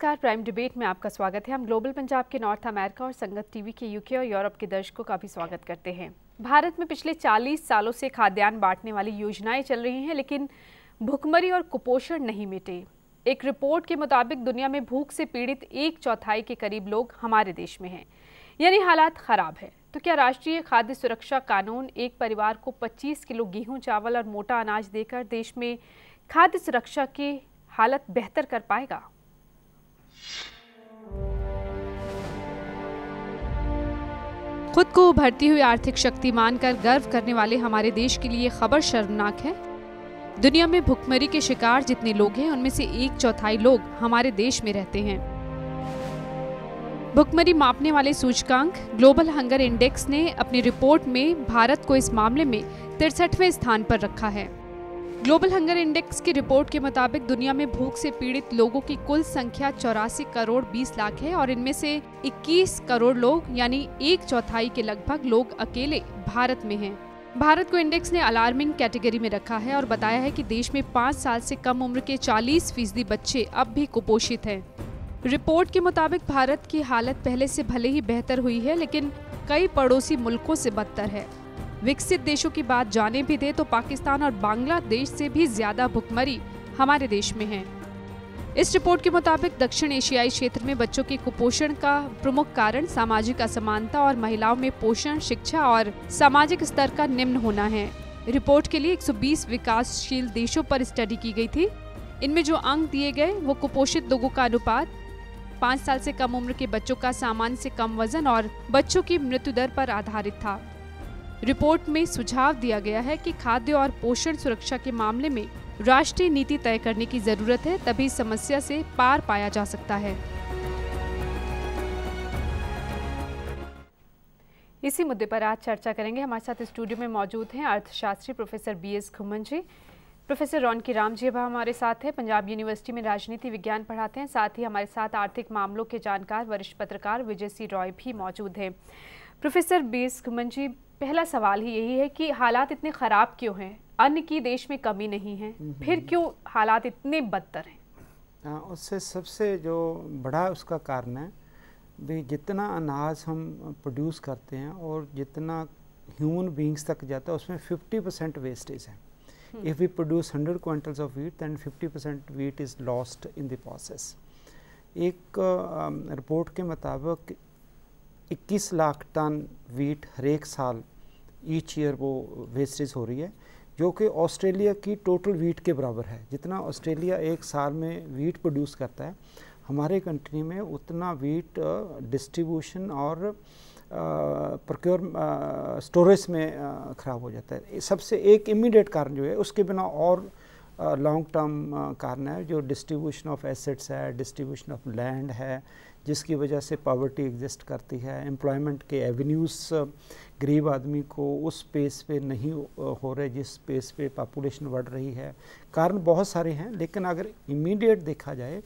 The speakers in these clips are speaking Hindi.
नमस्कार। प्राइम डिबेट में आपका स्वागत है। हम ग्लोबल पंजाब के नॉर्थ अमेरिका और संगत टीवी के यूके और यूरोप के दर्शकों का भी स्वागत करते हैं। भारत में पिछले 40 सालों से खाद्यान्न बांटने वाली योजनाएँ चल रही हैं, लेकिन भुखमरी और कुपोषण नहीं मिटे। एक रिपोर्ट के मुताबिक दुनिया में भूख से पीड़ित एक चौथाई के करीब लोग हमारे देश में हैं। यानी हालात खराब है। तो क्या राष्ट्रीय खाद्य सुरक्षा कानून एक परिवार को 25 किलो गेहूँ, चावल और मोटा अनाज देकर देश में खाद्य सुरक्षा की हालत बेहतर कर पाएगा? खुद को उभरती हुई आर्थिक शक्ति मानकर गर्व करने वाले हमारे देश के लिए खबर शर्मनाक है। दुनिया में भुखमरी के शिकार जितने लोग हैं, उनमें से एक चौथाई लोग हमारे देश में रहते हैं। भुखमरी मापने वाले सूचकांक, ग्लोबल हंगर इंडेक्स ने अपनी रिपोर्ट में भारत को इस मामले में तिरसठवें स्थान पर रखा है। ग्लोबल हंगर इंडेक्स की रिपोर्ट के मुताबिक दुनिया में भूख से पीड़ित लोगों की कुल संख्या चौरासी करोड़ 20 लाख है और इनमें से 21 करोड़ लोग, यानी एक चौथाई के लगभग लोग अकेले भारत में हैं। भारत को इंडेक्स ने अलार्मिंग कैटेगरी में रखा है और बताया है कि देश में पाँच साल से कम उम्र के 40 फ़ीसदी बच्चे अब भी कुपोषित हैं रिपोर्ट के मुताबिक भारत की हालत पहले से भले ही बेहतर हुई है, लेकिन कई पड़ोसी मुल्कों से बदतर है विकसित देशों की बात जाने भी दे तो पाकिस्तान और बांग्लादेश से भी ज़्यादा भुखमरी हमारे देश में है। इस रिपोर्ट के मुताबिक दक्षिण एशियाई क्षेत्र में बच्चों के कुपोषण का प्रमुख कारण सामाजिक असमानता और महिलाओं में पोषण, शिक्षा और सामाजिक स्तर का निम्न होना है। रिपोर्ट के लिए 120 विकासशील देशों पर स्टडी की गई थी। इनमें जो अंक दिए गए, वो कुपोषित लोगों का अनुपात, पाँच साल से कम उम्र के बच्चों का सामान्य से कम वज़न और बच्चों की मृत्यु दर पर आधारित था। रिपोर्ट में सुझाव दिया गया है कि खाद्य और पोषण सुरक्षा के मामले में राष्ट्रीय नीति तय करने की ज़रूरत है, तभी समस्या से पार पाया जा सकता है। इसी मुद्दे पर आज चर्चा करेंगे। हमारे साथ स्टूडियो में मौजूद हैं अर्थशास्त्री professor B S Khuman ji. Professor Raunaki Ram ji हमारे साथ हैं। पंजाब यूनिवर्सिटी में राजनीति विज्ञान पढ़ाते हैं। साथ ही हमारे साथ आर्थिक मामलों के जानकार, वरिष्ठ पत्रकार विजय सी रॉय भी मौजूद हैं। Professor B S Khuman ji पहला सवाल ही यही है कि हालात इतने ख़राब क्यों हैं? अन्न की देश में कमी नहीं है। फिर क्यों हालात इतने बदतर हैं? हाँ उससे सबसे जो बड़ा उसका कारण है भी जितना अनाज हम प्रोड्यूस करते हैं और जितना ह्यूमन बींग्स तक जाता है उसमें 50 परसेंट वेस्टेज है। If we produce 100 quintals of wheat than 50 percent wheat is lost in the process एक रिपोर्ट के मुताबिक 21 लाख टन वीट हरेक साल ईच ईयर वो वेस्टेज हो रही है, जो कि ऑस्ट्रेलिया की टोटल वीट के बराबर है। जितना ऑस्ट्रेलिया एक साल में वीट प्रोड्यूस करता है, हमारे कंट्री में उतना वीट डिस्ट्रीब्यूशन और प्रोक्योर स्टोरेज में ख़राब हो जाता है। सबसे एक इमीडिएट कारण जो है, उसके बिना और लॉन्ग टर्म कारण है, जो डिस्ट्रीब्यूशन ऑफ़ एसेट्स है डिस्ट्रीब्यूशन ऑफ़ लैंड है जिसकी वजह से पॉवर्टी एग्जिस्ट करती है। एम्प्लॉयमेंट के एवेन्यूज़ गरीब आदमी को उस स्पेस पे नहीं हो रहे जिस स्पेस पे पॉपुलेशन बढ़ रही है। कारण बहुत सारे हैं लेकिन अगर इमीडिएट देखा जाए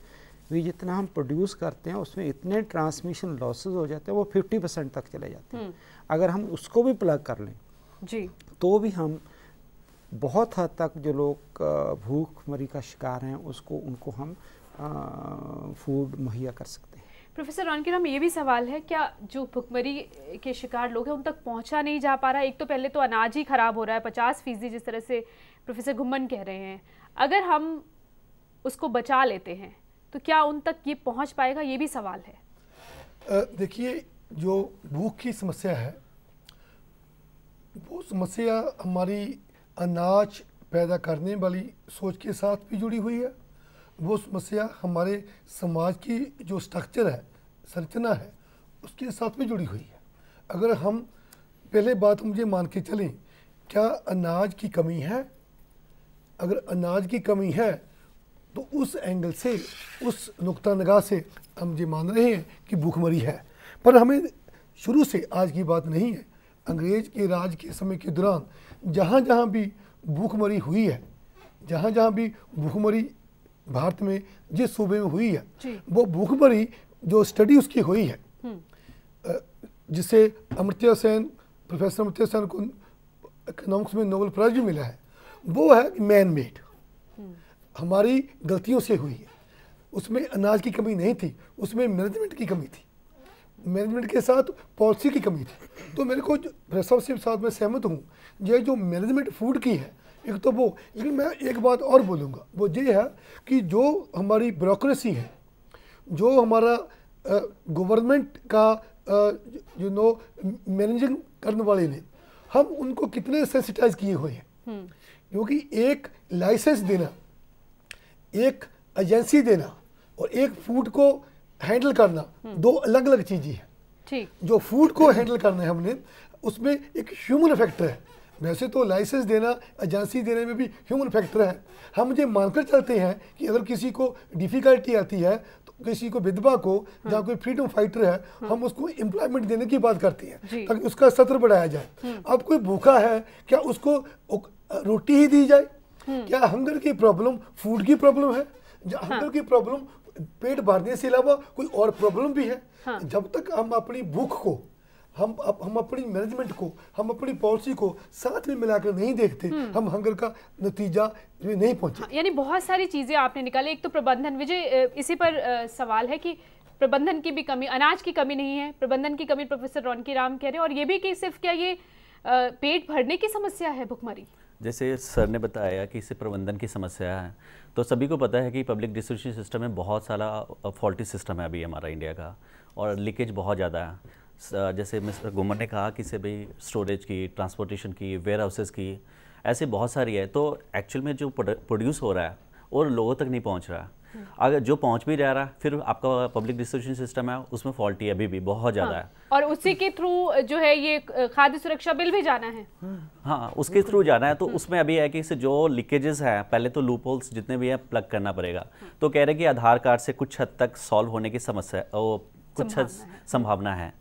भी जितना हम प्रोड्यूस करते हैं उसमें इतने ट्रांसमिशन लॉसेज हो जाते हैं वो 50 परसेंट तक चले जाते हैं। हम्म। अगर हम उसको भी प्लग कर लें जी। तो भी हम बहुत हद तक जो लोग भूख मरी का शिकार हैं उसको उनको हम फ़ूड मुहैया कर सकते हैं। प्रोफेसर रॉनकिराम ये भी सवाल है, क्या जो भुखमरी के शिकार लोग हैं, उन तक पहुँचा नहीं जा पा रहा? एक तो पहले तो अनाज ही खराब हो रहा है, पचास फ़ीसदी जिस तरह से प्रोफेसर घुमन कह रहे हैं। अगर हम उसको बचा लेते हैं तो क्या उन तक ये पहुँच पाएगा? ये भी सवाल है। देखिए, जो भूख की समस्या है, वो समस्या हमारी अनाज पैदा करने वाली सोच के साथ भी जुड़ी हुई है। वो समस्या हमारे समाज की जो स्ट्रक्चर है, संरचना है, उसके साथ में जुड़ी हुई है। अगर हम पहले बात मुझे मान के चलें, क्या अनाज की कमी है? अगर अनाज की कमी है तो उस एंगल से, उस नुक्ता नगाह से हम ये मान रहे हैं कि भूखमरी है। पर हमें शुरू से आज की बात नहीं है। अंग्रेज़ के राज के समय के दौरान जहाँ जहाँ भी भूखमरी हुई है जहाँ जहाँ भी भूखमरी भारत में जिस सूबे में हुई है वो भूखमरी जो स्टडी उसकी हुई है हम्म। जिसे अमृत्य सेन प्रोफेसर अमृत्य सेन को इकोनॉमिक्स में नोबल प्राइज भी मिला है वो है मैन मेड हम्म। हमारी गलतियों से हुई है। उसमें अनाज की कमी नहीं थी उसमें मैनेजमेंट की कमी थी। मैनेजमेंट के साथ पॉलिसी की कमी थी। तो मेरे को सबसे साथ में सहमत हूँ ये जो मैनेजमेंट फ़ूड की है एक तो वो लेकिन मैं एक बात और बोलूँगा। वो ये है कि जो हमारी ब्यूरोक्रेसी है जो हमारा गवर्नमेंट का यू नो मैनेजिंग करने वाले ने हम उनको कितने सेंसिटाइज किए हुए हैं। हम्म। क्योंकि एक लाइसेंस देना एक एजेंसी देना और एक फ़ूड को हैंडल करना हम्म। दो अलग अलग चीज़ें हैं। जो फ़ूड को हैंडल करना है हमने उसमें एक ह्यूमन फैक्टर है। वैसे तो लाइसेंस देना एजेंसी देने में भी ह्यूमन फैक्टर है हम ये मानकर चलते हैं कि अगर किसी को डिफ़िकल्टी आती है तो किसी को विधवा को हाँ। जहाँ कोई फ्रीडम फाइटर है हाँ। हम उसको एम्प्लॉयमेंट देने की बात करते हैं ताकि उसका सत्र बढ़ाया जाए हम्म। अब कोई भूखा है क्या उसको रोटी ही दी जाए हम्म। क्या हंगर की प्रॉब्लम फ़ूड की प्रॉब्लम है या हंगर हाँ। की प्रॉब्लम पेट भरने से अलावा कोई और प्रॉब्लम भी है हाँ। जब तक हम अपनी भूख को हम हम अपनी मैनेजमेंट को हम अपनी पॉलिसी को साथ में मिलाकर नहीं देखते हम्म। हम हंगर का नतीजा नहीं पहुँचे। हाँ, यानी बहुत सारी चीज़ें आपने निकाली। एक तो प्रबंधन विजय इसी पर आ, सवाल है कि प्रबंधन की भी कमी अनाज की कमी नहीं है प्रबंधन की कमी प्रोफेसर रौनकी राम कह रहे हैं और ये भी कि सिर्फ़ क्या ये आ, पेट भरने की समस्या है भुखमरी? जैसे सर ने बताया कि इससे प्रबंधन की समस्या है तो सभी को पता है कि पब्लिक डिस्ट्रीब्यूशन सिस्टम में बहुत सारा फॉल्टी सिस्टम है अभी हमारा इंडिया का और लीकेज बहुत ज़्यादा है। जैसे मिस्टर गुमर ने कहा कि से भाई स्टोरेज की ट्रांसपोर्टेशन की वेयर हाउसेज़ की ऐसे बहुत सारी है। तो एक्चुअल में जो प्रोड्यूस हो रहा है और लोगों तक नहीं पहुँच रहा। है अगर जो पहुँच भी जा रहा है फिर आपका पब्लिक डिस्ट्रीब्यूशन सिस्टम है उसमें फॉल्टी अभी भी बहुत ज़्यादा हाँ, है और उसी के थ्रू जो है ये खाद्य सुरक्षा बिल भी जाना है। हाँ उसके थ्रू जाना है तो हम्म। उसमें अभी है कि जो लीकेजेस है पहले तो लूप होल्स जितने भी हैं प्लग करना पड़ेगा। तो कह रहे कि आधार कार्ड से कुछ हद तक सॉल्व होने की समस्या कुछ संभावना है।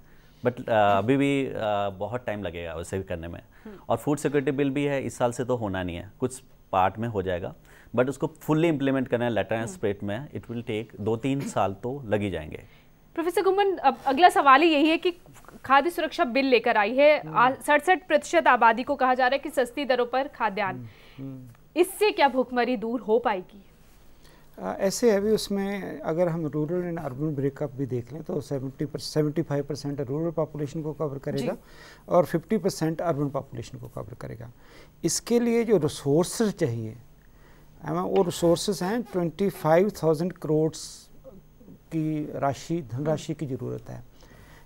बट अभी भी बहुत टाइम लगेगा वैसे भी करने में। और फ़ूड सिक्योरिटी बिल भी है इस साल से तो होना नहीं है। कुछ पार्ट में हो जाएगा। बट उसको फुल्ली इम्प्लीमेंट करना है लेटर एंड स्प्रेट में। इट विल टेक दो तीन साल तो लग ही जाएँगे। प्रोफेसर गुमन अब अगला सवाल ही यही है कि खाद्य सुरक्षा बिल लेकर आई है। हम्म। सड़सठ प्रतिशत आबादी को कहा जा रहा है कि सस्ती दरों पर खाद्यान्न। हम्म, हम्म। इससे क्या भूखमरी दूर हो पाएगी? ऐसे है भी उसमें अगर हम रूरल एंड अर्बन ब्रेकअप भी देख लें तो 70 पर 75 परसेंट रूरल पॉपुलेशन को कवर करेगा और 50 परसेंट अर्बन पॉपुलेशन को कवर करेगा। इसके लिए जो रिसोर्स चाहिए वो रिसोर्स हैं ट्वेंटी फाइव थाउज़ेंड करोड़ की राशि धनराशि की ज़रूरत है।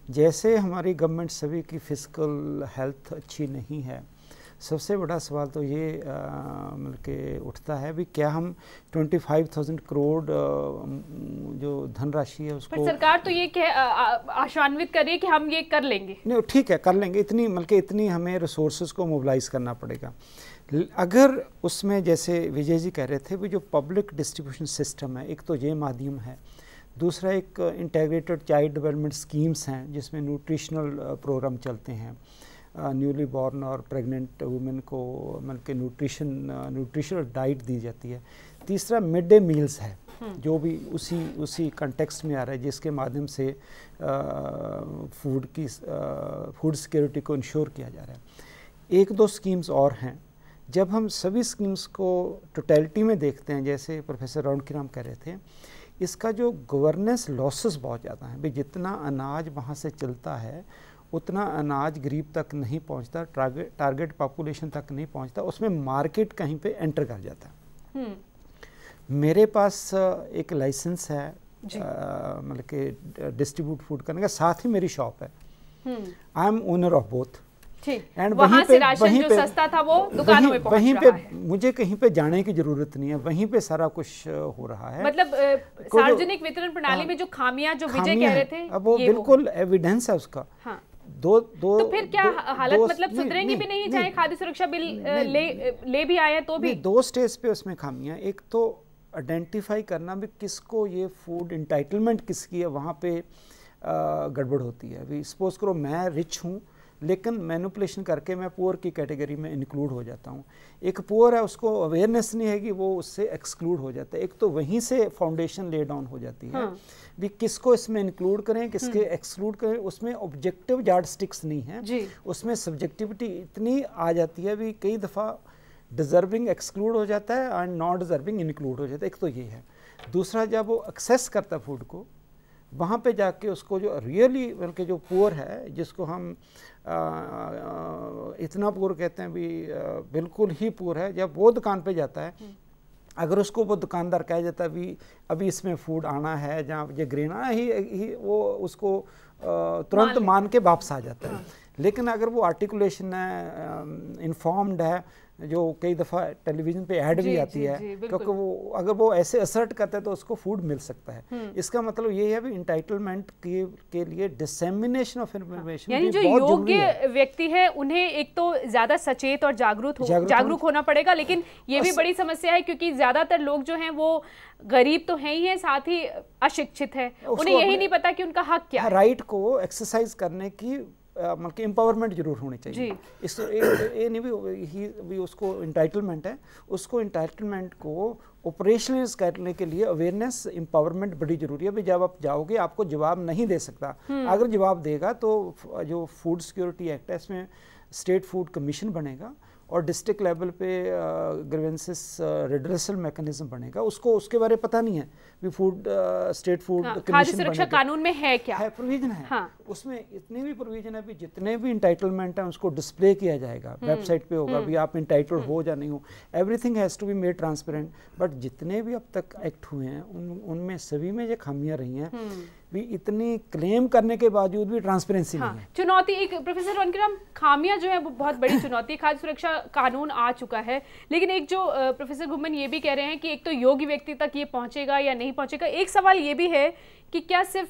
जैसे हमारी गवर्नमेंट सभी की फ़िज़िकल हेल्थ अच्छी नहीं है सबसे बड़ा सवाल तो ये मतलब के उठता है भी क्या हम 25,000 करोड़ जो धनराशि है उसको सरकार तो ये आशान्वित कर रही है कि हम ये कर लेंगे। नहीं ठीक है कर लेंगे। इतनी मतलब इतनी हमें रिसोर्स को मोबिलाइज करना पड़ेगा। अगर उसमें जैसे विजय जी कह रहे थे भी जो पब्लिक डिस्ट्रीब्यूशन सिस्टम है एक तो ये माध्यम है। दूसरा एक इंटेग्रेटेड चाइल्ड डेवलपमेंट स्कीम्स हैं जिसमें न्यूट्रिशनल प्रोग्राम चलते हैं। न्यूली बॉर्न और प्रेग्नेंट वुमेन को मतलब के न्यूट्रिशन न्यूट्रिशनल डाइट दी जाती है। तीसरा मिड डे मील्स है हम्म। जो भी उसी उसी कंटेक्स्ट में आ रहा है जिसके माध्यम से फ़ूड की फ़ूड सिक्योरिटी को इंश्योर किया जा रहा है। एक दो स्कीम्स और हैं। जब हम सभी स्कीम्स को टोटलिटी में देखते हैं जैसे प्रोफेसर राम कह रहे थे इसका जो गवर्नेंस लॉसेस बहुत ज़्यादा हैं। भाई जितना अनाज वहाँ से चलता है उतना अनाज गरीब तक नहीं पहुँचता टारगेट टारगेट पॉपुलेशन तक नहीं पहुँचता उसमें मार्केट कहीं पे एंटर कर जाता। है हम्म। मेरे पास एक लाइसेंस है मतलब कि डिस्ट्रीब्यूट फ़ूड करने का साथ ही मेरी शॉप है। I am owner of both and वहीं पे वहीं पे सस्ता था वो दुकानों में वहीं पे मुझे कहीं पे जाने की ज़रूरत नहीं है वहीं पे सारा कुछ हो रहा है। मतलब सार्वजनिक वितरण प्रणाली हाँ। में जो खामियाँ जो विजय कह रहे थे अब वो बिल्कुल एविडेंस है उसका। हाँ। दो दो तो फिर क्या हालत मतलब सुधरेंगी भी नहीं चाहे खाद्य सुरक्षा बिल ले ले भी आए तो भी। दो स्टेज पे उसमें खामियाँ एक तो आइडेंटिफाई करना भी किसको ये फ़ूड इंटाइटलमेंट किसकी है वहाँ पे गड़बड़ होती है। अभी सपोज़ करो मैं रिच हूँ लेकिन मैनुपलेशन करके मैं पुअर की कैटेगरी में इंक्लूड हो जाता हूँ। एक पुअर है उसको अवेयरनेस नहीं है कि वो उससे एक्सक्लूड हो जाता है। एक तो वहीं से फाउंडेशन ले डाउन हो जाती है हाँ। भी किसको इसमें इंक्लूड करें किसके एक्सक्लूड हम्म। करें उसमें ऑब्जेक्टिव जार्ड स्टिक्स नहीं है। उसमें सब्जेक्टिविटी इतनी आ जाती है भी कई दफ़ा डिजर्विंग एक्सक्लूड हो जाता है एंड नॉट डिजर्विंग इंक्लूड हो जाता है। एक तो ये है। दूसरा जब वो एक्सेस करता है फ़ूड को वहाँ पे जाके उसको जो रियली बल्कि जो पुअर है जिसको हम आ, आ, इतना पुअर कहते हैं भी आ, बिल्कुल ही पुअर है जब वो दुकान पे जाता है हम्म। अगर उसको वो दुकानदार कह जाता है अभी अभी इसमें फ़ूड आना है जहाँ ये ग्रेन आना ही, ही वो उसको तुरंत मान के वापस आ जाता है हाँ। लेकिन अगर वो आर्टिकुलेशन है इन्फॉर्म्ड है जो कई दफ़ा टेलीविज़न पे ऐड भी आती जी, है क्योंकि वो अगर वो ऐसे असर्ट करता है तो उसको फ़ूड मिल सकता है। हम्म। इसका मतलब ये है भी इंटाइटलमेंट के, के लिए डिसमिनेशन ऑफ़ इंफॉर्मेशन यानी जो योग्य व्यक्ति है उन्हें एक तो ज़्यादा सचेत और जागरूक हो जागरूक होना पड़ेगा लेकिन ये भी बड़ी समस्या है क्योंकि ज़्यादातर लोग जो हैं वो गरीब तो हैं ही है साथ ही अशिक्षित है। उन्हें यही नहीं पता कि उनका हक क्या राइट को एक्सरसाइज करने की मतलब कि एम्पावरमेंट ज़रूर होनी चाहिए। इस ये नहीं भी ही भी उसको इंटाइटलमेंट है। उसको इंटाइटलमेंट को ऑपरेशनलाइज करने के लिए अवेयरनेस एम्पावरमेंट बड़ी ज़रूरी है। भाई जब आप जाओगे आपको जवाब नहीं दे सकता। हम्म। अगर जवाब देगा तो जो फ़ूड सिक्योरिटी एक्ट है इसमें स्टेट फ़ूड कमीशन बनेगा। और डिस्ट्रिक्ट लेवल पे ग्रेवेंसिस रिड्रेसल मैकेनिज्म बनेगा उसको उसके बारे में पता नहीं है भी फ़ूड स्टेट फ़ूड खाद्य सुरक्षा कानून में है क्या है प्रोविज़न है हाँ। उसमें इतनी भी प्रोविज़न है भी जितने भी इंटाइटलमेंट है उसको डिस्प्ले किया जाएगा वेबसाइट हम्म। पे होगा भी हम्म। आप इंटाइटल हो या नहीं हो everything has to be made transparent but जितने भी अब तक एक्ट हुए हैं उन उनमें सभी में जो खामियाँ रही हैं हम्म। भी इतनी क्लेम करने के बावजूद भी ट्रांसपेरेंसी हाँ, नहीं है। चुनौती एक प्रोफेसर वनकराम खामियाँ जो है वो बहुत बड़ी चुनौती है। खाद्य सुरक्षा कानून आ चुका है लेकिन एक जो प्रोफेसर घुमन ये भी कह रहे हैं कि एक तो योग्य व्यक्ति तक ये पहुंचेगा या नहीं पहुंचेगा। एक सवाल ये भी है कि क्या सिर्फ़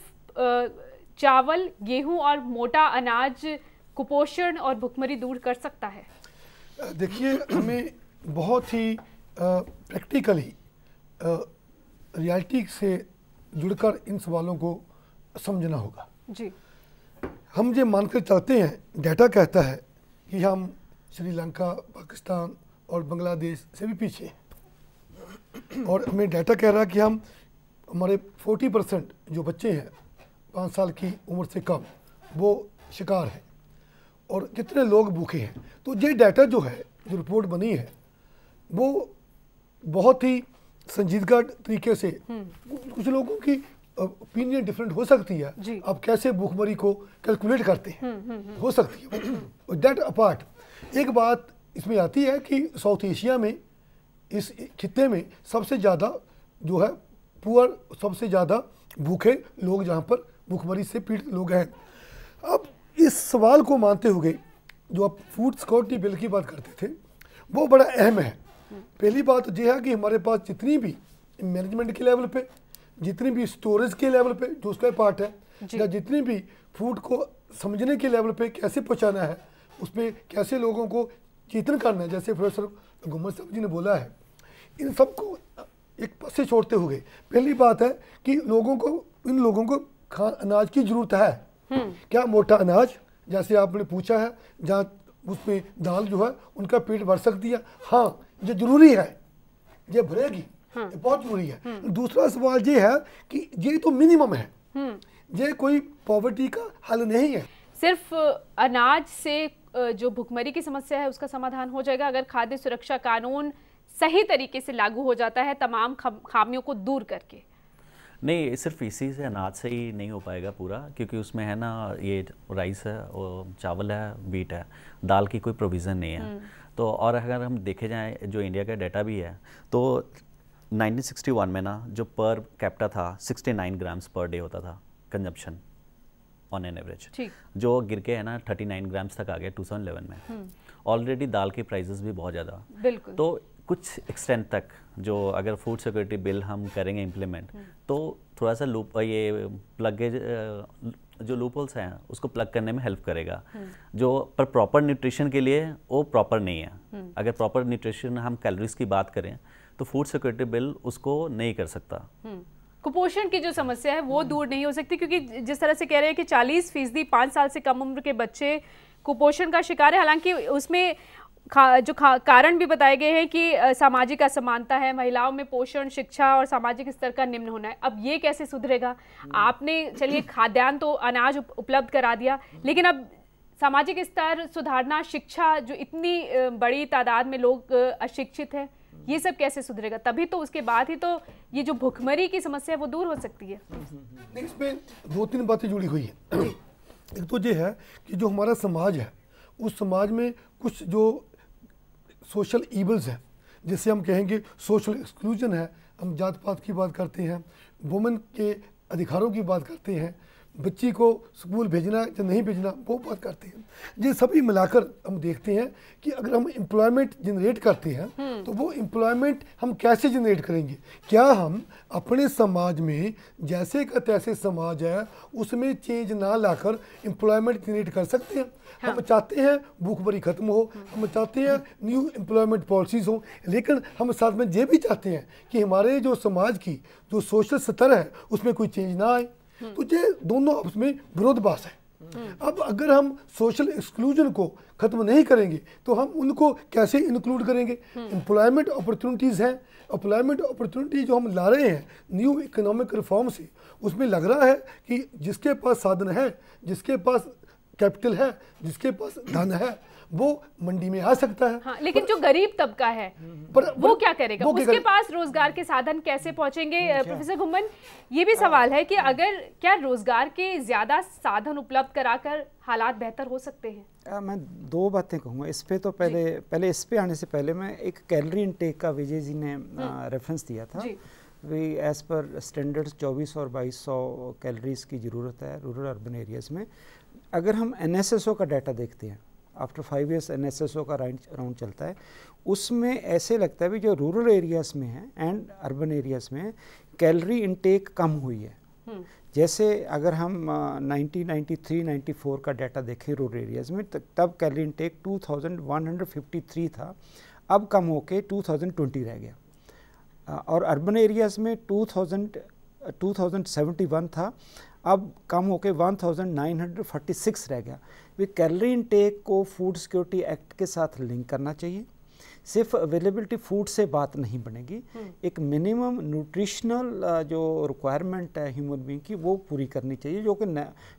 चावल गेहूँ और मोटा अनाज कुपोषण और भुखमरी दूर कर सकता है? देखिए हमें बहुत ही प्रैक्टिकली रियलिटी से जुड़कर इन सवालों को समझना होगा। जी। हम ये मानकर चलते हैं डाटा कहता है कि हम श्रीलंका पाकिस्तान और बांग्लादेश से भी पीछे हैं। और हमें डाटा कह रहा है कि हम हमारे 40 परसेंट जो बच्चे हैं पाँच साल की उम्र से कम वो शिकार हैं। और कितने लोग भूखे हैं। तो ये डाटा जो है जो रिपोर्ट बनी है वो बहुत ही संजीदगा तरीके से हम्म। कुछ लोगों की ओपिनियन डिफरेंट हो सकती है। आप कैसे भूखमरी को कैलकुलेट करते हैं। हम्म, हम्म, हो सकती है। दैट अपार्ट एक बात इसमें आती है कि साउथ एशिया में इस खत्े में सबसे ज़्यादा जो है पुअर सबसे ज़्यादा भूखे लोग जहाँ पर भूखमरी से पीड़ित लोग हैं। अब इस सवाल को मानते हुए जो आप फ़ूड सिक्योरिटी बिल की बात करते थे वो बड़ा अहम है। पहली बात यह है कि हमारे पास जितनी भी मैनेजमेंट के लेवल पे जितनी भी स्टोरेज के लेवल पे जो उसका पार्ट है या जितनी भी फ़ूड को समझने के लेवल पे कैसे पहुंचाना है उसमें कैसे लोगों को चेतन करना है जैसे प्रोफेसर गुमर साहब जी ने बोला है इन सबको एक पासे छोड़ते हुए पहली बात है कि लोगों को इन लोगों को खा अनाज की ज़रूरत है। हम्म। क्या मोटा अनाज जैसे आपने पूछा है जहाँ उसमें दाल जो है उनका पेट भर सकती है? हाँ ये ज़रूरी है ये भरेगी हाँ। बहुत ज़रूरी है। हाँ। दूसरा सवाल ये है कि ये तो मिनिमम है। हाँ। ये कोई पॉवर्टी का हल नहीं है। सिर्फ़ अनाज से जो भुखमरी की समस्या है उसका समाधान हो जाएगा। अगर खाद्य सुरक्षा कानून सही तरीके से लागू हो जाता है तमाम खामियों को दूर करके। नहीं सिर्फ़ इसी से अनाज से ही नहीं हो पाएगा पूरा क्योंकि उसमें है ना ये राइस है और चावल है वीट है दाल की कोई प्रोविज़न नहीं है। तो और अगर हम देखे जाएँ जो इंडिया का डाटा भी है तो 1961 में ना जो पर कैप्टा था 69 ग्राम्स पर डे होता था कंजप्शन ऑन एन एवरेज जो गिर के है ना 39 ग्राम्स तक आ गया 2011 में ऑलरेडी हम्म। दाल के प्राइसेस भी बहुत ज़्यादा तो कुछ एक्सटेंट तक जो अगर फ़ूड सिक्योरिटी बिल हम करेंगे इम्प्लीमेंट। तो थोड़ा सा लूप ये प्लगेज जो लूप होल्स हैं उसको प्लग करने में हेल्प करेगा हम्म। जो पर प्रॉपर न्यूट्रिशन के लिए वो प्रॉपर नहीं है हम्म। अगर प्रॉपर न्यूट्रिशन हम कैलोरीज की बात करें तो फ़ूड सिक्योरिटी बिल उसको नहीं कर सकता। कुपोषण की जो समस्या है वो दूर नहीं हो सकती क्योंकि जिस तरह से कह रहे हैं कि 40 फ़ीसदी पाँच साल से कम उम्र के बच्चे कुपोषण का शिकार है हालाँकि उसमें खा, जो खा, कारण भी बताए गए हैं कि सामाजिक असमानता है महिलाओं में पोषण शिक्षा और सामाजिक स्तर का निम्न होना है। अब ये कैसे सुधरेगा? आपने चलिए खाद्यान्न तो अनाज उपलब्ध करा दिया लेकिन अब सामाजिक स्तर सुधारना शिक्षा जो इतनी बड़ी तादाद में लोग अशिक्षित हैं ये सब कैसे सुधरेगा? तभी तो उसके बाद ही तो ये जो भुखमरी की समस्या है, वो दूर हो सकती है। इसमें दो तीन बातें जुड़ी हुई है। एक तो ये है कि जो हमारा समाज है, उस समाज में कुछ जो सोशल ईबल्स हैं, जैसे हम कहेंगे सोशल एक्सक्लूजन है, हम जात पात की बात करते हैं वुमेन के अधिकारों की बात करते हैं बच्ची को स्कूल भेजना या नहीं भेजना वो बात करते हैं। ये सभी मिलाकर हम देखते हैं कि अगर हम एम्प्लॉयमेंट जनरेट करते हैं तो वो एम्प्लॉयमेंट हम कैसे जनरेट करेंगे? क्या हम अपने समाज में जैसे का तैसे समाज है उसमें चेंज ना लाकर एम्प्लॉयमेंट जनरेट कर सकते हैं? हाँ। हम चाहते हैं भूखमरी खत्म हो हम चाहते हैं न्यू एम्प्लॉयमेंट पॉलिसीज़ हो लेकिन हम साथ में ये भी चाहते हैं कि हमारे जो समाज की जो सोशल स्तर है उसमें कोई चेंज ना आए। तो ये दोनों आपस में विरोधभास है। अब अगर हम सोशल एक्सक्लूजन को खत्म नहीं करेंगे तो हम उनको कैसे इंक्लूड करेंगे? एम्प्लॉयमेंट अपॉर्चुनिटीज़ हैं। एम्प्लॉयमेंट अपॉर्चुनिटी जो हम ला रहे हैं न्यू इकोनॉमिक रिफॉर्म से उसमें लग रहा है कि जिसके पास साधन है जिसके पास कैपिटल है जिसके पास धन है वो मंडी में आ सकता है। हाँ, लेकिन पर, जो गरीब तबका है पर, वो क्या करेगा? वो उसके पास रोज़गार के साधन कैसे पहुँचेंगे प्रोफेसर घुमन ये भी सवाल है कि अगर क्या रोज़गार के ज़्यादा साधन उपलब्ध कराकर हालात बेहतर हो सकते हैं? आ, मैं दो बातें कहूँगा। इस पे तो पहले पहले इस पे आने से पहले मैं एक कैलोरी इनटेक का विजय जी ने रेफरेंस हम्म। दिया था। वी एज़ पर स्टैंडर्ड्स 24 और 2200 कैलोरीज की ज़रूरत है रूरल अर्बन एरियाज़ में। अगर हम एनएसएसओ का डाटा देखते हैं after five years N S का राउंड चलता है उसमें ऐसे लगता है भी जो रूरल एरियाज़ में है एंड अर्बन एरियाज़ में कैलोरी इनटेक कम हुई है हम्म। जैसे अगर हम uh, 1993-94 का डाटा देखें रूरल एरियाज़ में तब कैलोरी इनटेक 2153 था अब कम होके 2020 रह गया और अर्बन एरियाज़ में 2000 2071 था अब कम होकर 1946 रह गया। वे कैलोरी इनटेक को फ़ूड सिक्योरिटी एक्ट के साथ लिंक करना चाहिए। सिर्फ़ अवेलेबिलिटी फ़ूड से बात नहीं बनेगी। हम्म। एक मिनिमम न्यूट्रिशनल जो रिक्वायरमेंट है ह्यूमन बींग की वो पूरी करनी चाहिए जो कि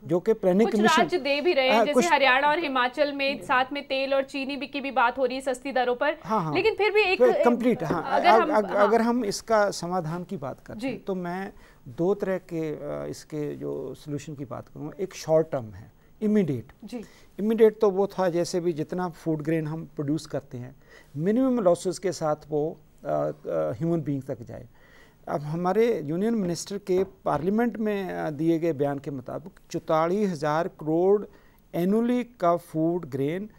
जो कि प्लानिंग कमीशन राज्य दे भी रहे हैं जैसे हरियाणा और हिमाचल में साथ में तेल और चीनी भी की भी बात हो रही है सस्ती दरों पर। हाँ हाँ। लेकिन फिर भी एक कंप्लीट हाँ। अगर हम हाँ। अगर हम इसका समाधान की बात करें तो मैं दो तरह के इसके जो सोल्यूशन की बात करूँगा। एक शॉर्ट टर्म है। इमीडिएट जी। इमीडिएट तो वो था जैसे भी जितना फ़ूड ग्रेन हम प्रोड्यूस करते हैं। मिनिमम लॉसेस के साथ वो ह्यूमन बींग तक जाए। अब हमारे यूनियन मिनिस्टर के पार्लियामेंट में दिए गए बयान के मुताबिक चौतालीस हज़ार करोड़ एनुअली का फ़ूड ग्रेन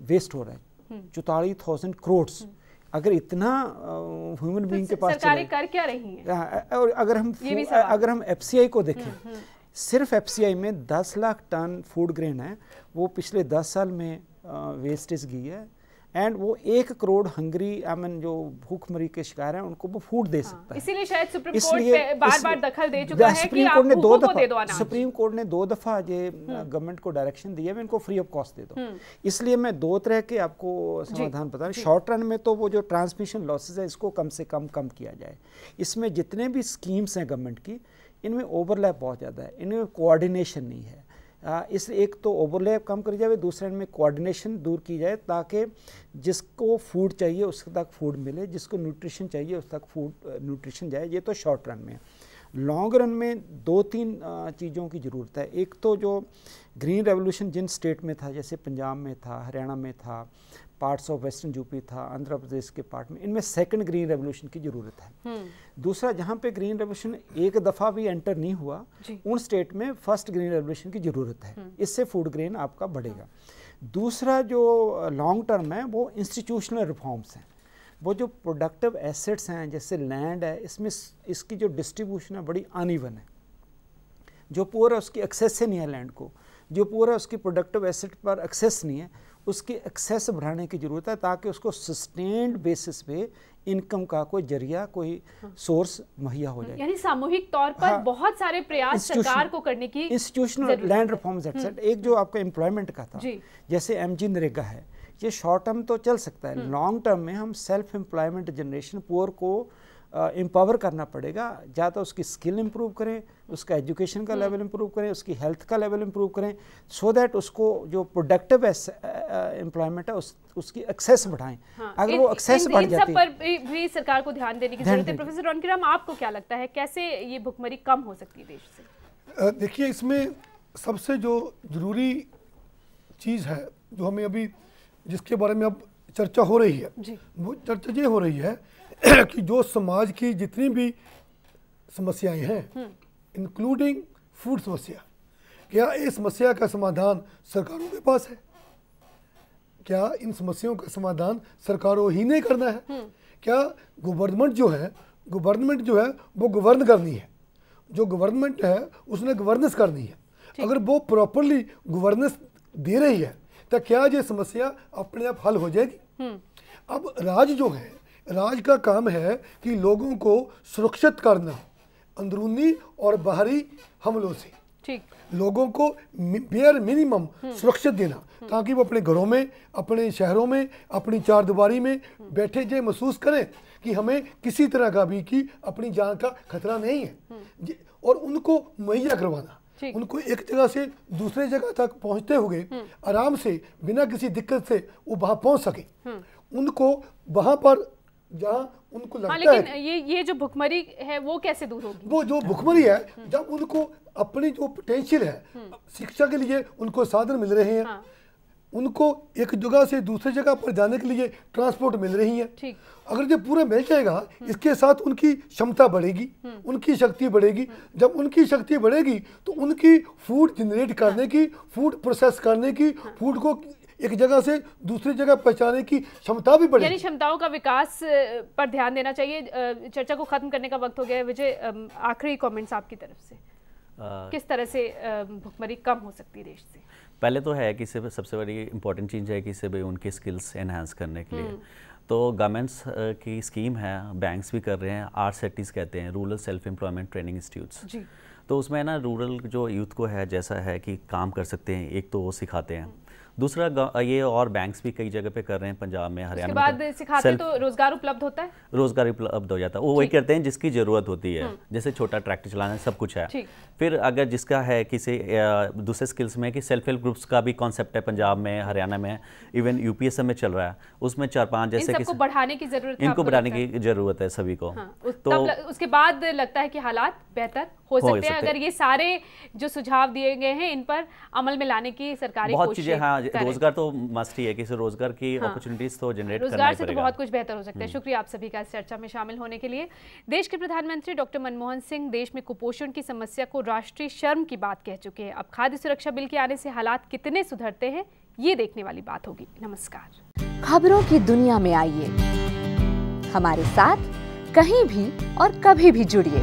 वेस्ट हो रहा है। हम्म। चौतालीस थाउज़ेंड करोड़ अगर इतना ह्यूमन बीइंग तो के पास सरकारें कर क्या रही हैं? और अगर हम अगर हम एफसीआई को देखें हम्म, हम्म। सिर्फ़ एफसीआई में 10 लाख टन फ़ूड ग्रेन है। वो पिछले 10 साल में वेस्टेज गई है। एंड वो एक करोड़ हंगरी आई मीन जो भूखमरी के शिकार हैं उनको वो फ़ूड दे हाँ, सकता है। इसीलिए शायद सुप्रीम कोर्ट बार बार दखल दे चुका है कि आप ने दो दफ़ा सुप्रीम कोर्ट ने दो दफ़ा ये गवर्नमेंट को डायरेक्शन दिया है इनको फ्री ऑफ़ कॉस्ट दे दो। हम्म। इसलिए मैं दो तरह के आपको समाधान बता शॉर्ट रन में तो वो जो ट्रांसमिशन लॉसेज है इसको कम से कम कम किया जाए। इसमें जितने भी स्कीम्स हैं गवर्नमेंट की इनमें ओवरलैप बहुत ज़्यादा है, इनमें कोऑर्डिनेशन नहीं है। इस एक तो ओवरलैप कम करी जाए, दूसरे में कोऑर्डिनेशन दूर की जाए ताकि जिसको फ़ूड चाहिए उस तक फ़ूड मिले, जिसको न्यूट्रिशन चाहिए उस तक फ़ूड न्यूट्रिशन जाए, ये तो शॉर्ट रन में लॉन्ग रन में दो तीन चीज़ों की ज़रूरत है। एक तो जो ग्रीन रेवोल्यूशन जिन स्टेट में था जैसे पंजाब में था हरियाणा में था पार्ट्स ऑफ़ वेस्टर्न यूपी था आंध्र प्रदेश के पार्ट में इनमें सेकंड ग्रीन रेवोल्यूशन की ज़रूरत है। हम्म। दूसरा जहाँ पे ग्रीन रेवोल्यूशन एक दफ़ा भी एंटर नहीं हुआ उन स्टेट में फ़र्स्ट ग्रीन रेवोल्यूशन की ज़रूरत है। हम्म। इससे फ़ूड ग्रेन आपका बढ़ेगा। दूसरा जो लॉन्ग टर्म है वो इंस्टीट्यूशनल रिफॉर्म्स हैं। वो जो प्रोडक्टिव एसेट्स हैं जैसे लैंड है इसमें इसकी जो डिस्ट्रीब्यूशन है बड़ी अनइवन है। जो पूरा उसकी एक्सेस से नहीं है लैंड को। जो पूरा उसकी प्रोडक्टिव एसेट पर एक्सेस नहीं है। उसकी एक्सेस बढ़ाने की ज़रूरत है ताकि उसको सस्टेन्ड बेसिस पे इनकम का कोई ज़रिया कोई हाँ। सोर्स मुहैया हो जाए। यानी सामूहिक तौर पर हाँ, बहुत सारे प्रयास सरकार को करने की इंस्टीट्यूशनल लैंड रिफॉर्म्स एक्सेट एक जो आपका एम्प्लॉयमेंट का था जैसे एम जी नरेगा है। ये शॉर्ट टर्म तो चल सकता है। लॉन्ग हम्म। टर्म में हम सेल्फ एम्प्लॉयमेंट जनरेशन पुअर को एम्पावर uh, करना पड़ेगा। या तो उसकी स्किल इंप्रूव करें उसका एजुकेशन का लेवल इंप्रूव करें उसकी हेल्थ का लेवल इंप्रूव करें सो so दैट उसको जो प्रोडक्टिव एम्प्लॉयमेंट है उस, उसकी एक्सेस बढ़ाएँ। हाँ, अगर इन, वो एक्सेस बढ़ इन जाती पर भी, भी सरकार को ध्यान देने की ज़रूरत है। प्रोफेसर रौनकीराम आपको क्या लगता है कैसे ये भुखमरी कम हो सकती है देश से? देखिए इसमें सबसे जो ज़रूरी चीज़ है जो हमें अभी जिसके बारे में अब चर्चा हो रही है। वो चर्चा ये हो रही है कि जो समाज की जितनी भी समस्याएँ हैं इंक्लूडिंग फ़ूड समस्या क्या इस समस्या का समाधान सरकारों के पास है? क्या इन समस्याओं का समाधान सरकारों ही ने करना है? क्या गवर्नमेंट जो है गवर्नमेंट जो है वो गवर्न करनी है? जो गवर्नमेंट है उसने गवर्नेंस करनी है। अगर वो प्रॉपरली गवर्नेंस दे रही है तो क्या ये समस्या अपने आप हल हो जाएगी? अब राज जो है राज का काम है कि लोगों को सुरक्षित करना अंदरूनी और बाहरी हमलों से। ठीक। लोगों को बेयर मिनिमम सुरक्षित देना ताकि वो अपने घरों में अपने शहरों में अपनी चार दीवारी में बैठे जे महसूस करें कि हमें किसी तरह का भी कि अपनी जान का खतरा नहीं है। और उनको मुहैया करवाना। उनको एक जगह से दूसरे जगह तक पहुँचते हुए आराम से बिना किसी दिक्कत से वो वहाँ पहुँच सके। उनको वहाँ पर जहाँ उनको हाँ लेकिन है ये ये जो भुखमरी है वो कैसे दूर होगी? वो जो भुखमरी है जब उनको अपनी जो पोटेंशियल है शिक्षा के लिए उनको साधन मिल रहे हैं हाँ। उनको एक जगह से दूसरी जगह पर जाने के लिए ट्रांसपोर्ट मिल रही है। अगर ये पूरा मिल जाएगा इसके साथ उनकी क्षमता बढ़ेगी उनकी शक्ति बढ़ेगी। जब उनकी शक्ति बढ़ेगी तो उनकी फ़ूड जनरेट करने की फ़ूड प्रोसेस करने की फ़ूड को एक जगह से दूसरी जगह पहुँचाने की क्षमता भी बढ़ेगी। यानी क्षमताओं का विकास पर ध्यान देना चाहिए। चर्चा को खत्म करने का वक्त हो गया है। विजय आखिरी कमेंट्स आपकी तरफ़ से। किस तरह से भुखमरी कम हो सकती है देश से? पहले तो है कि इससे सबसे बड़ी इंपॉर्टेंट चीज़ है कि इससे भी उनकी स्किल्स एनहांस करने के लिए। तो गवर्नमेंट्स की स्कीम है बैंक्स भी कर रहे हैं आर सेटीज़ कहते हैं rural self employment training institutes तो उसमें ना रूरल जो यूथ को है जैसा है कि काम कर सकते हैं एक तो वो सिखाते हैं। दूसरा ये और बैंक्स भी कई जगह पे कर रहे हैं पंजाब में हरियाणा बाद सिखाते Self- तो रोज़गार उपलब्ध होता है? रोज़गार उपलब्ध हो जाता है। वो वही करते हैं जिसकी ज़रूरत होती है। जैसे छोटा ट्रैक्टर चलाना है सब कुछ है। फिर अगर जिसका है किसी दूसरे स्किल्स में कि सेल्फ हेल्प ग्रुप्स का भी कॉन्सेप्ट है पंजाब में हरियाणा में इवन यूपीएसएम में चल रहा है। उसमें चार पाँच जैसे कि बढ़ाने की ज़रूरत इनको बढ़ाने की ज़रूरत है सभी को। हाँ, तो उसके बाद लगता है कि हालात बेहतर? हो हो सकते हैं अगर ये सारे जो सुझाव दिए गए हैं इन पर अमल में लाने की सरकारी बहुत चीज़ें हाँ रोज़गार तो मस्ट ही है कि इसे रोज़गार की अपॉर्चुनिटीज़ हाँ। तो जनरेट रोज़गार से तो बहुत कुछ बेहतर हो सकता है। शुक्रिया आप सभी का इस चर्चा में शामिल होने के लिए। देश के प्रधानमंत्री डॉक्टर मनमोहन सिंह देश में कुपोषण की समस्या को राष्ट्रीय शर्म की बात कह चुके हैं। अब खाद्य सुरक्षा बिल के आने से हालात कितने सुधरते हैं ये देखने वाली बात होगी। नमस्कार। खबरों की दुनिया में आइए। हमारे साथ कहीं भी और कभी भी जुड़िए।